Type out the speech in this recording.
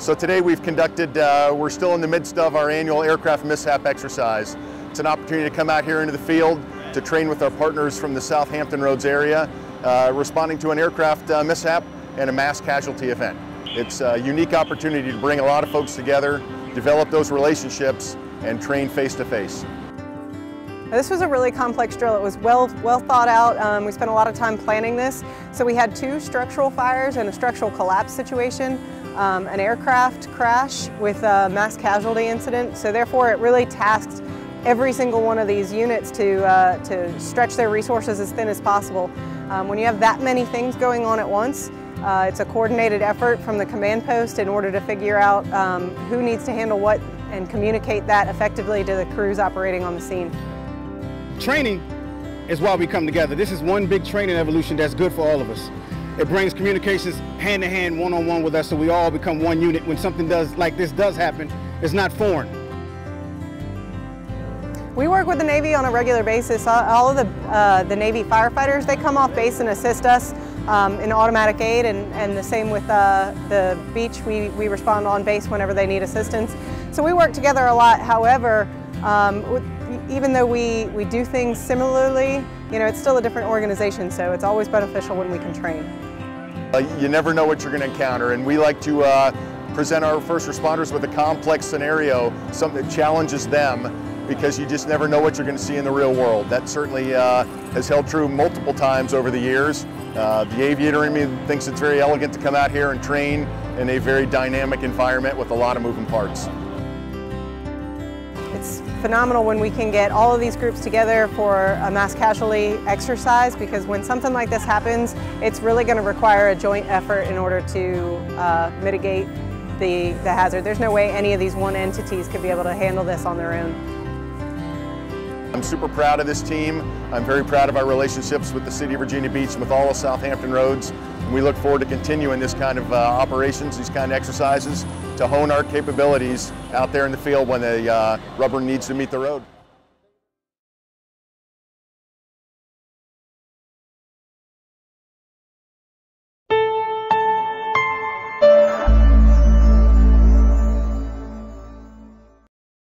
So today we've conducted, uh, we're still in the midst of our annual aircraft mishap exercise. It's an opportunity to come out here into the field to train with our partners from the South Hampton Roads area, uh, responding to an aircraft uh, mishap and a mass casualty event. It's a unique opportunity to bring a lot of folks together, develop those relationships, and train face to face. This was a really complex drill. It was well, well thought out. Um, we spent a lot of time planning this. So we had two structural fires and a structural collapse situation, um, an aircraft crash with a mass casualty incident. So therefore it really tasked every single one of these units to, uh, to stretch their resources as thin as possible. Um, when you have that many things going on at once, uh, it's a coordinated effort from the command post in order to figure out um, who needs to handle what and communicate that effectively to the crews operating on the scene. Training is why we come together. This is one big training evolution that's good for all of us. It brings communications hand to hand, one on one with us, so we all become one unit. When something does like this does happen, it's not foreign. We work with the Navy on a regular basis. All of the, uh, the Navy firefighters, they come off base and assist us um, in automatic aid and, and the same with uh, the beach. We, we respond on base whenever they need assistance. So we work together a lot. However, um, even though we, we do things similarly, you know, it's still a different organization, so it's always beneficial when we can train. Uh, you never know what you're going to encounter, and we like to uh, present our first responders with a complex scenario, something that challenges them, because you just never know what you're going to see in the real world. That certainly uh, has held true multiple times over the years. Uh, the aviator in me thinks it's very elegant to come out here and train in a very dynamic environment with a lot of moving parts. It's phenomenal when we can get all of these groups together for a mass casualty exercise because when something like this happens, it's really going to require a joint effort in order to uh, mitigate the, the hazard. There's no way any of these one entities could be able to handle this on their own. I'm super proud of this team. I'm very proud of our relationships with the City of Virginia Beach and with all of South Hampton Roads. And we look forward to continuing this kind of uh, operations, these kind of exercises, to hone our capabilities out there in the field when the uh, rubber needs to meet the road.